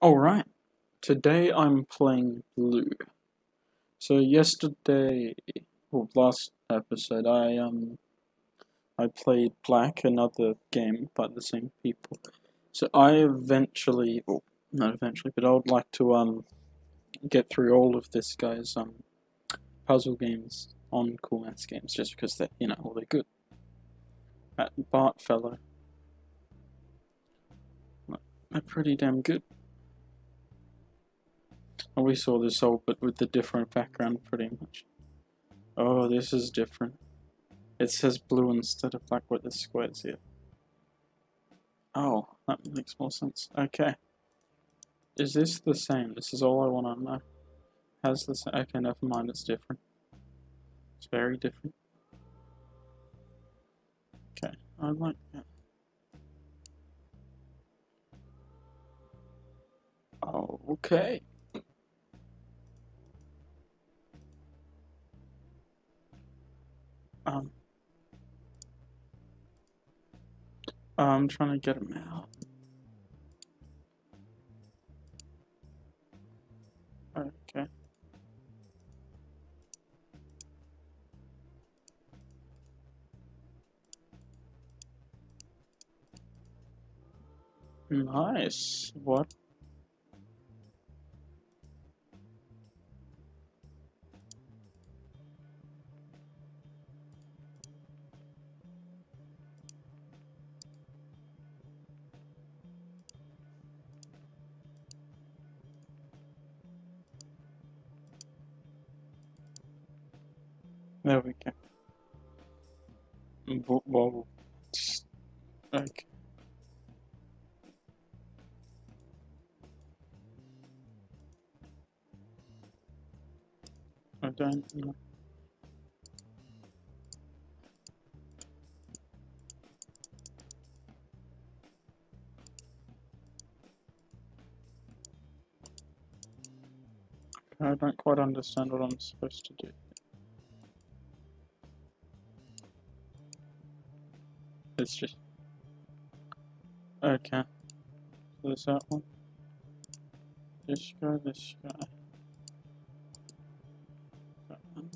Alright, today I'm playing Blue. So yesterday, well last episode, I um, I played Black, another game by the same people. So I eventually, well not eventually, but I would like to um, get through all of this guy's um, puzzle games on Cool Maths Games, just because they're, you know, well they're good. That Bart fellow. They're pretty damn good. Oh, we saw this all, but with the different background, pretty much. Oh, this is different. It says blue instead of black with the squares here. Oh, that makes more sense. Okay. Is this the same? This is all I want to know. Has same? Okay, never mind. It's different. It's very different. Okay, I like that. Oh, okay. Um, I'm trying to get him out. Okay. Nice. What? There we go. Whoa. Okay. I don't know. I don't quite understand what I'm supposed to do. It's just... Okay. So there's that one. This guy, this guy. That one.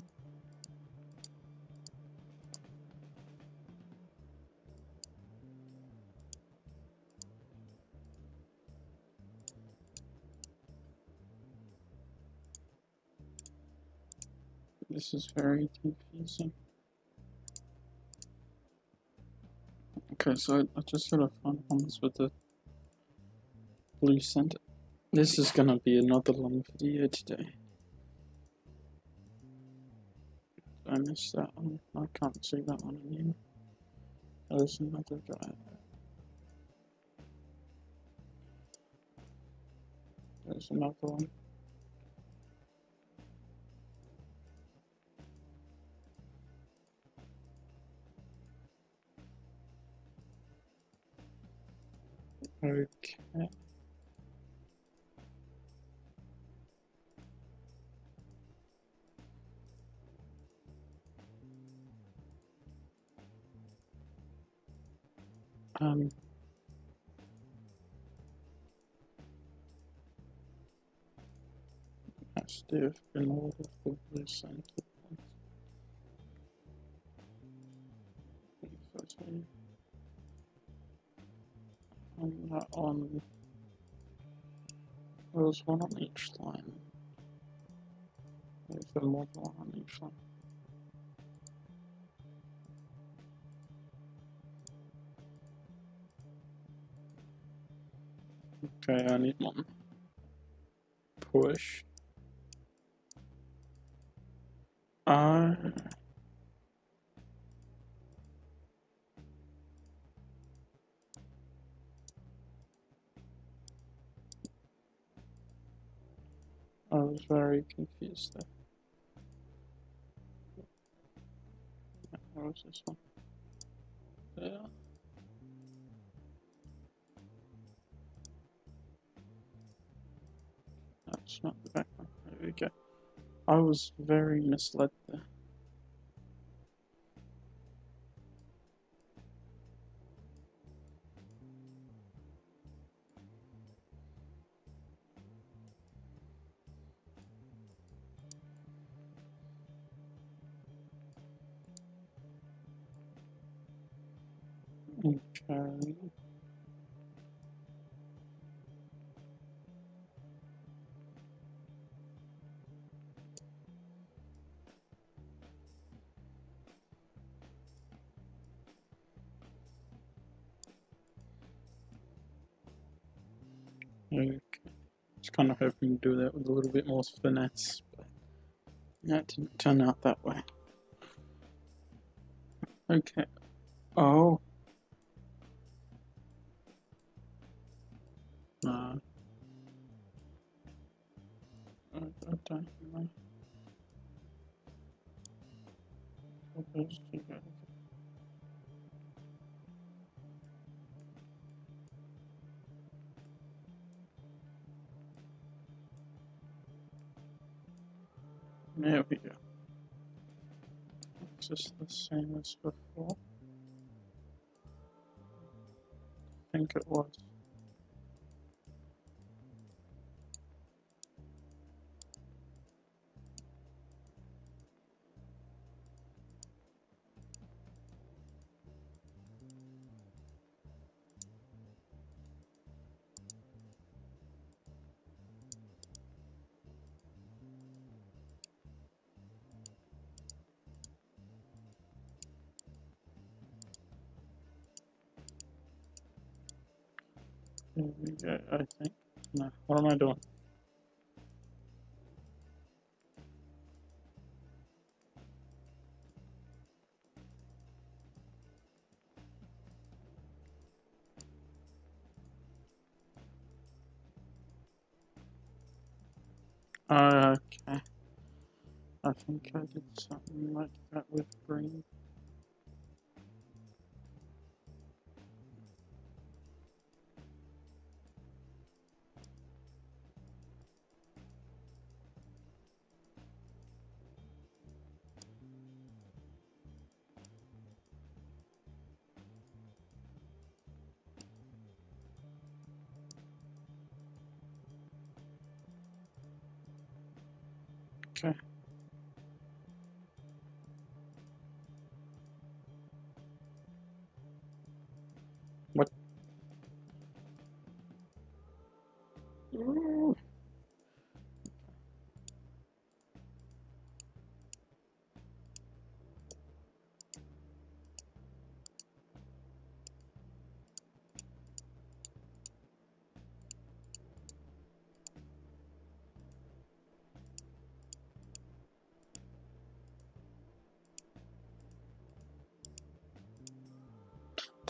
This is very confusing. Okay, so I, I just gotta find ones with the blue center. This is gonna be another long video today. I missed that one. I can't see that one anymore. There's another guy. There's another one. The in order for the center points. I'm not on. There's one on each line. There's a one on each line. Okay, I need one. Push. Confused there. Where was this one? There. That's not the background. There we go. I was very misled Okay. Okay. was kind of hoping to do that with a little bit more finesse, but that didn't turn out that way. Okay. This the same as before? I think it was. I think. No, what am I doing? Okay. I think I did something like that with green.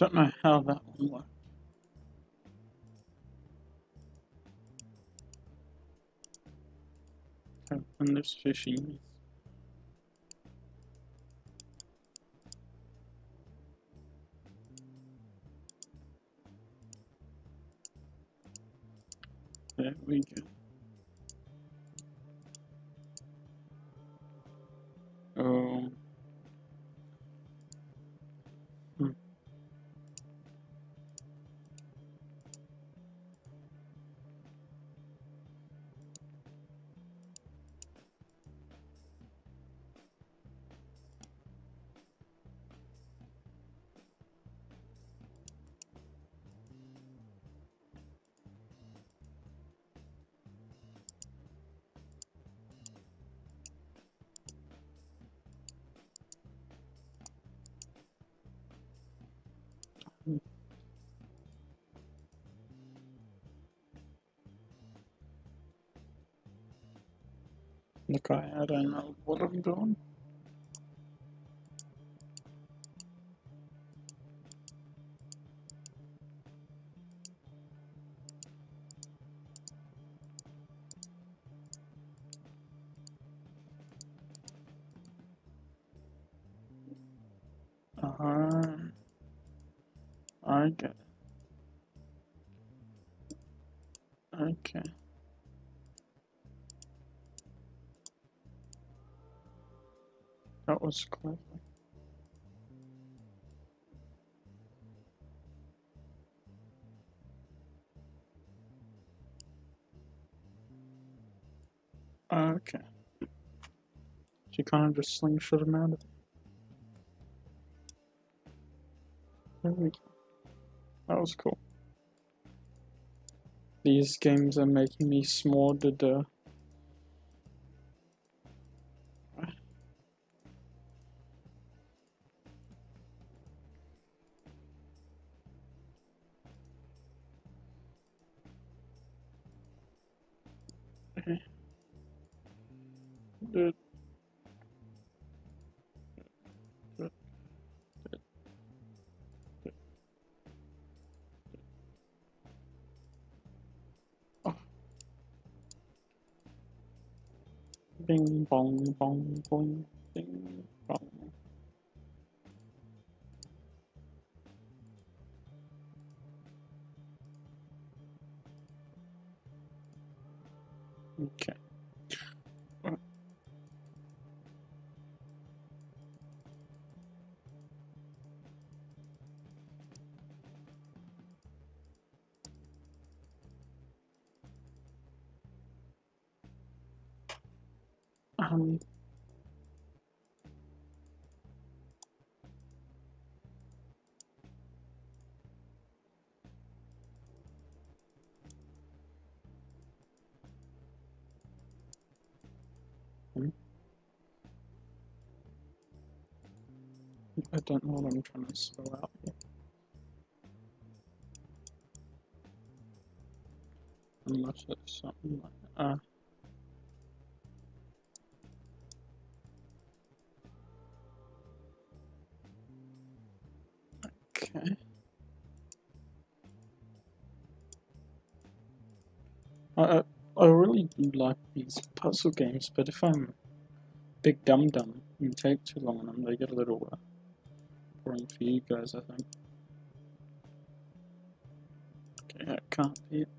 Don't know how that one worked. Open this fishing. There we go. Look, I, what I'm doing. Uh, I get. Okay. Was clever. Okay. She kind of just slingshot him out of there. We go. that was cool. These games are making me. The Bing bong bong bong. I don't know what I'm trying to spell out here. Unless it's something like uh Okay. I I really do like these puzzle games, but if I'm big dum dum and take too long on them, they get a little uh, for you guys, I think. Okay, that can't be it.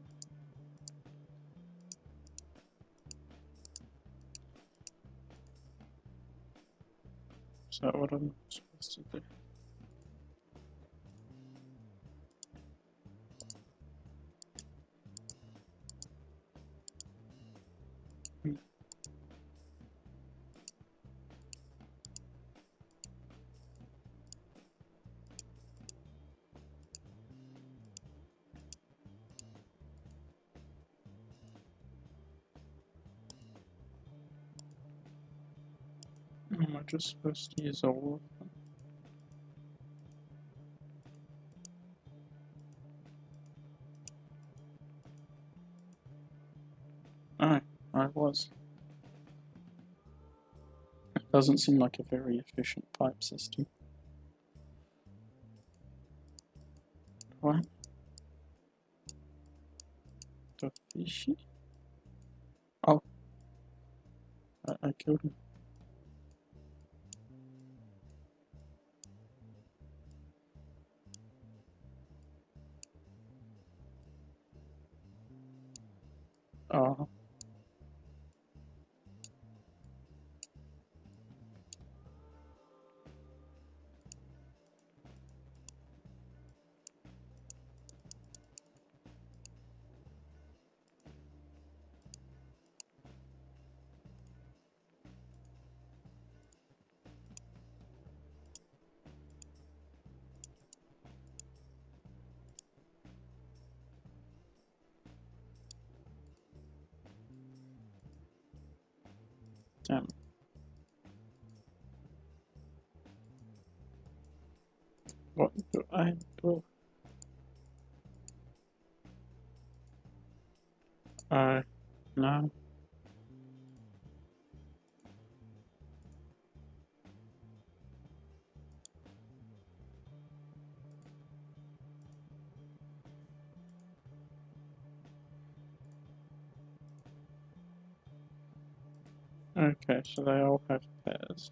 Is that what I'm supposed to do? Just supposed to use all of them? Oh, I was. It doesn't seem like a very efficient pipe system. What? The fishy? Oh. I, I killed him. I do? Uh, no. Okay, so they all have pairs.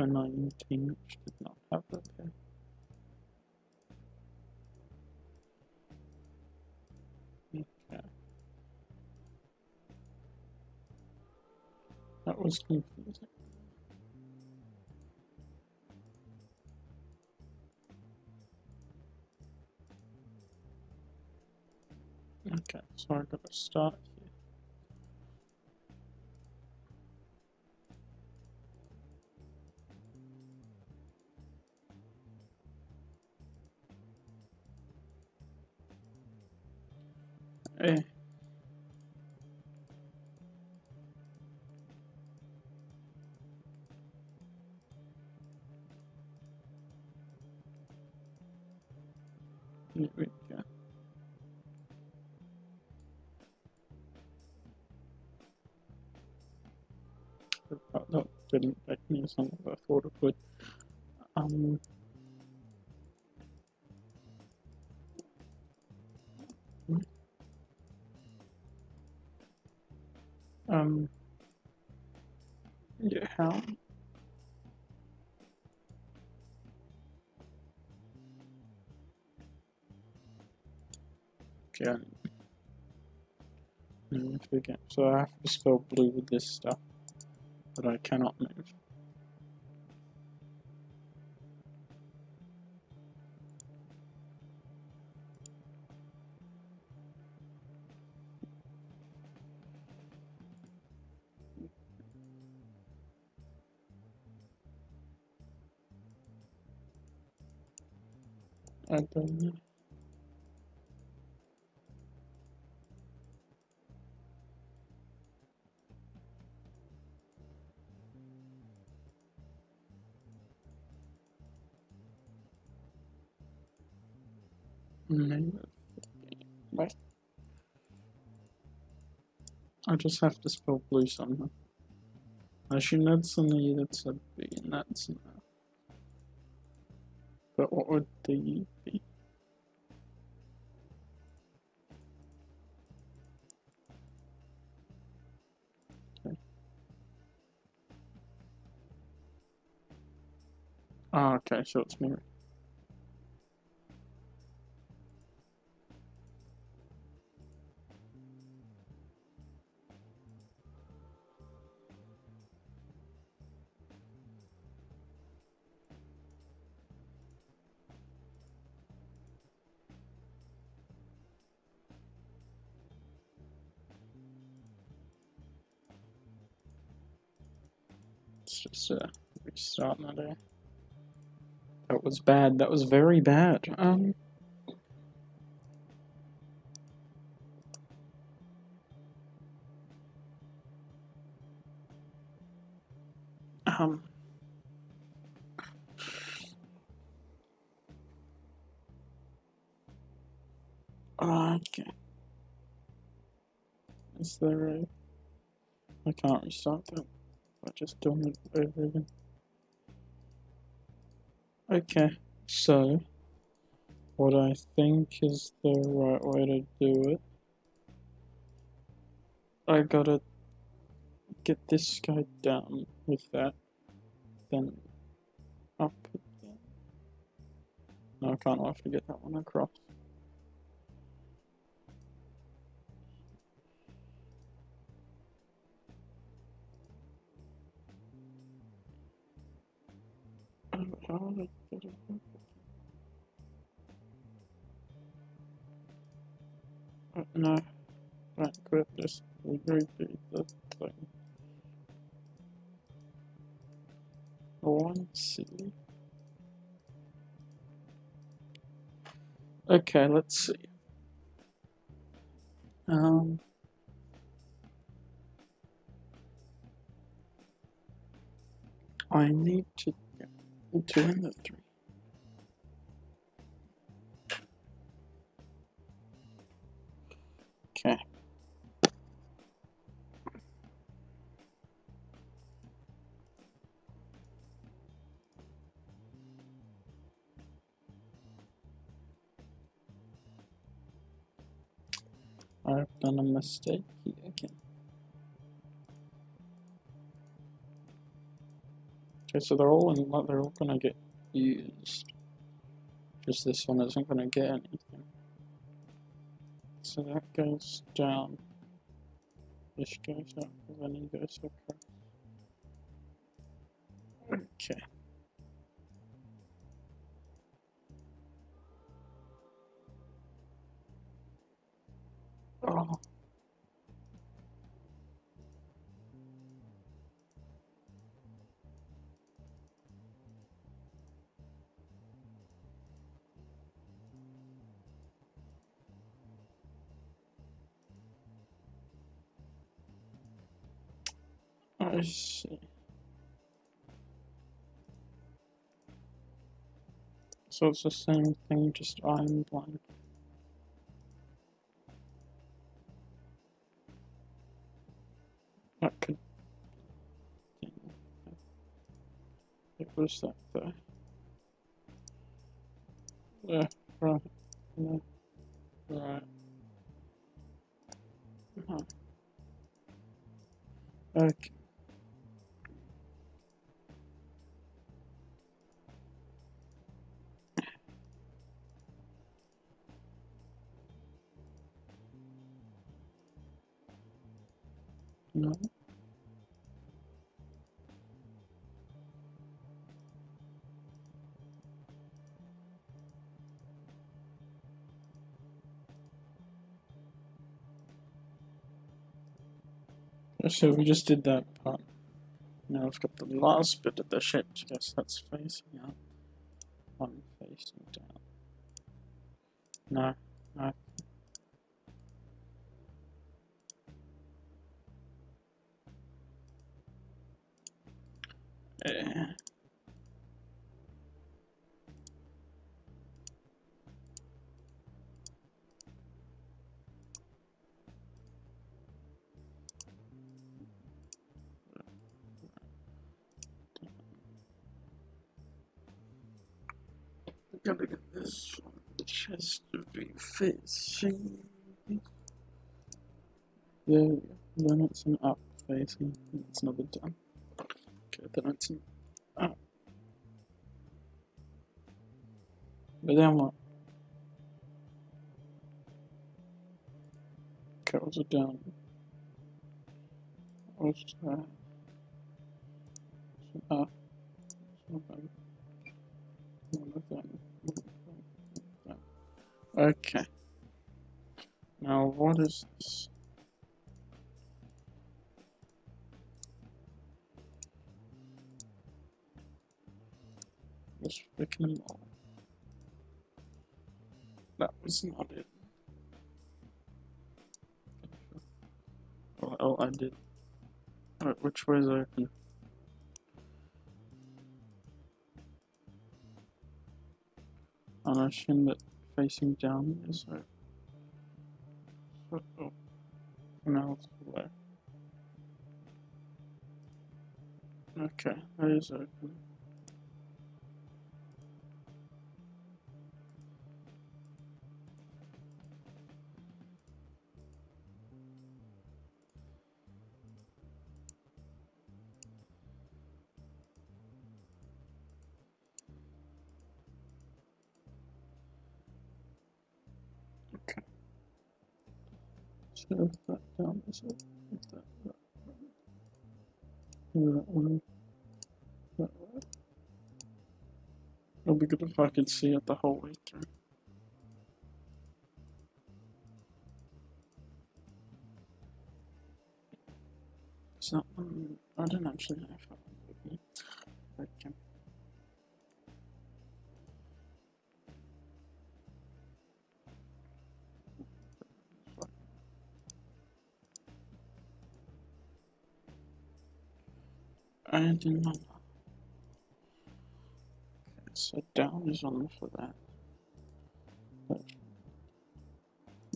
annoying thing which did not have that there. Okay. That was confusing. Okay, so I'm gonna start Go. Oh, that didn't make me it would. Um, um, Again. So I have to spell blue with this stuff, but I cannot move. I don't know. I just have to spell blue somehow. Actually, that's an E, that's a B, and that's an. But what would the be? Okay. Ah, okay, so it's mirror. Just uh, restart that there. That was bad. That was very bad. Um. Um. Okay. Is there a... I can't restart that. I just done it over again. Okay, so what I think is the right way to do it. I gotta get this guy down with that, then up. No, I can't have to get that one across. No. Right, grip this. We grip the thing. One, see. Okay, let's see. Um. I need to, do end 3. Okay. I've done a mistake here again. Okay, so they're all in, they're all gonna get used. Just this one isn't gonna get anything. So that goes down. This he goes across. Okay. I see. So it's the same thing, just I'm blind. That could. It was that there. Yeah, right. No. Right. Uh -huh. Okay. So we just did that part. Now I've got the last bit of the ship. Guess that's facing up. One facing down. No. Gotta get this one. Has to be facing. There we go. Then it's an up facing. It's another down. Okay, then it's an up. But then what? Okay, what's it down? What's that? It's an up. It's Okay. Now what is this? Let's freaking them all. That was not it. Oh, oh I did. Right, which way is open? I'm assuming that facing down is open. So, now left. Okay, that is open. So that down is it, that, that, that one, that way. It'll be good if I could see it the whole way through. Is that one? I don't actually know if that I did not know. Okay, so down is on for that. But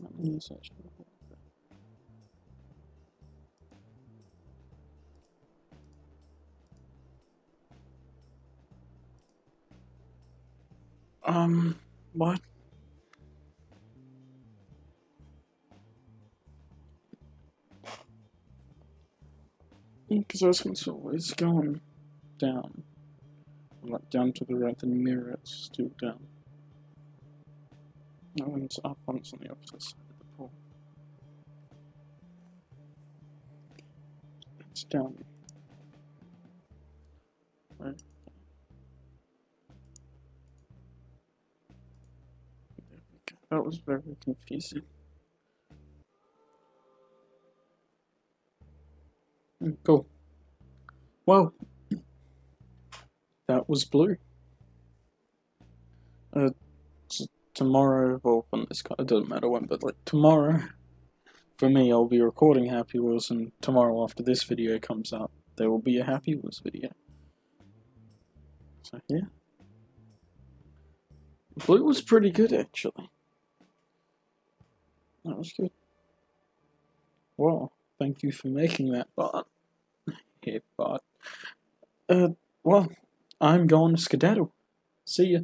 that means actually Um, what? Because this one's always going down. Like down to the right, and mirror it's still down. That one's up, it's on the opposite side of the pool. It's down. Right. That was very confusing. cool. Well, that was blue. Uh, tomorrow, well, when this it doesn't matter when, but like tomorrow, for me, I'll be recording Happy Wheels, and tomorrow after this video comes out, there will be a Happy Wheels video. So, yeah. Blue was pretty good, actually. That was good. Well, thank you for making that, but here, but, uh, well, I'm going to skedaddle. See ya.